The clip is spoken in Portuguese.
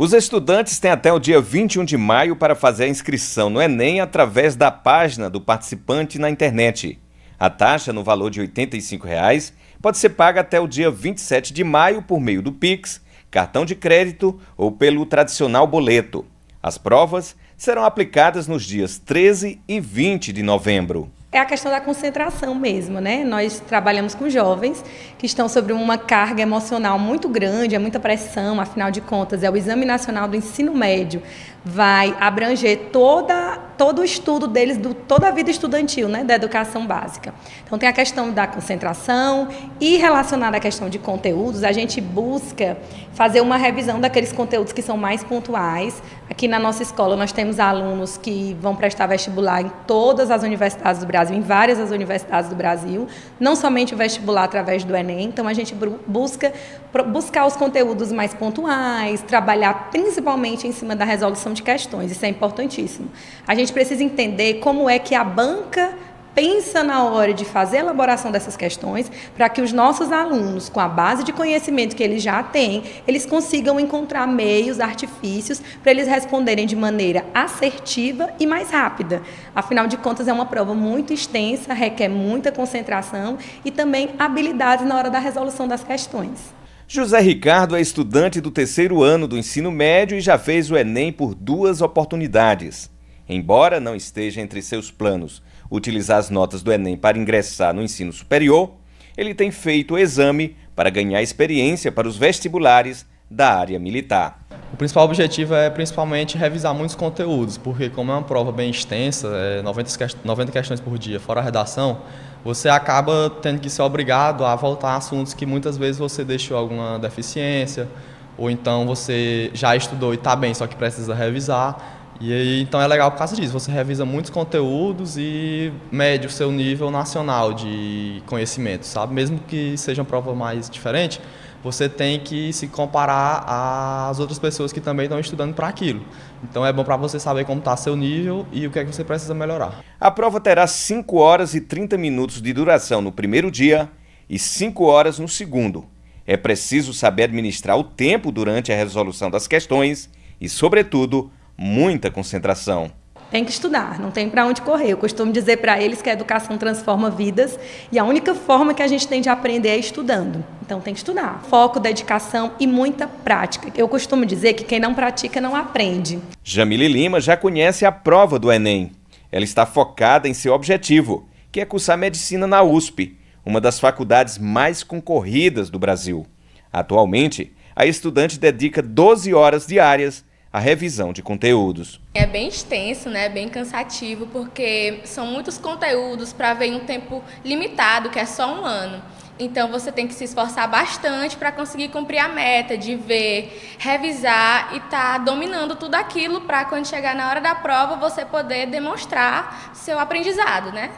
Os estudantes têm até o dia 21 de maio para fazer a inscrição no Enem através da página do participante na internet. A taxa, no valor de 85 reais, pode ser paga até o dia 27 de maio por meio do Pix, cartão de crédito ou pelo tradicional boleto. As provas serão aplicadas nos dias 13 e 20 de novembro é a questão da concentração mesmo, né? Nós trabalhamos com jovens que estão sobre uma carga emocional muito grande, é muita pressão, afinal de contas, é o Exame Nacional do Ensino Médio, vai abranger toda, todo o estudo deles, do, toda a vida estudantil, né, da educação básica. Então tem a questão da concentração e relacionada à questão de conteúdos, a gente busca fazer uma revisão daqueles conteúdos que são mais pontuais. Aqui na nossa escola nós temos alunos que vão prestar vestibular em todas as universidades do Brasil em várias das universidades do Brasil, não somente o vestibular através do Enem, então a gente busca buscar os conteúdos mais pontuais, trabalhar principalmente em cima da resolução de questões, isso é importantíssimo. A gente precisa entender como é que a banca pensa na hora de fazer a elaboração dessas questões para que os nossos alunos, com a base de conhecimento que eles já têm, eles consigam encontrar meios, artifícios para eles responderem de maneira assertiva e mais rápida. Afinal de contas, é uma prova muito extensa, requer muita concentração e também habilidades na hora da resolução das questões. José Ricardo é estudante do terceiro ano do ensino médio e já fez o Enem por duas oportunidades. Embora não esteja entre seus planos utilizar as notas do Enem para ingressar no ensino superior, ele tem feito o exame para ganhar experiência para os vestibulares da área militar. O principal objetivo é principalmente revisar muitos conteúdos, porque como é uma prova bem extensa, é 90, 90 questões por dia, fora a redação, você acaba tendo que ser obrigado a voltar a assuntos que muitas vezes você deixou alguma deficiência, ou então você já estudou e está bem, só que precisa revisar. E aí, então é legal por causa disso, você revisa muitos conteúdos e mede o seu nível nacional de conhecimento, sabe? Mesmo que seja uma prova mais diferente, você tem que se comparar às outras pessoas que também estão estudando para aquilo. Então é bom para você saber como está seu nível e o que é que você precisa melhorar. A prova terá 5 horas e 30 minutos de duração no primeiro dia e 5 horas no segundo. É preciso saber administrar o tempo durante a resolução das questões e, sobretudo, muita concentração. Tem que estudar, não tem para onde correr. Eu costumo dizer para eles que a educação transforma vidas e a única forma que a gente tem de aprender é estudando. Então tem que estudar. Foco, dedicação e muita prática. Eu costumo dizer que quem não pratica não aprende. Jamile Lima já conhece a prova do Enem. Ela está focada em seu objetivo, que é cursar medicina na USP, uma das faculdades mais concorridas do Brasil. Atualmente, a estudante dedica 12 horas diárias a revisão de conteúdos. É bem extenso, né? bem cansativo, porque são muitos conteúdos para ver em um tempo limitado, que é só um ano. Então você tem que se esforçar bastante para conseguir cumprir a meta de ver, revisar e estar tá dominando tudo aquilo para quando chegar na hora da prova você poder demonstrar seu aprendizado, né?